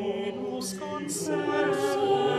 Dominus concernus.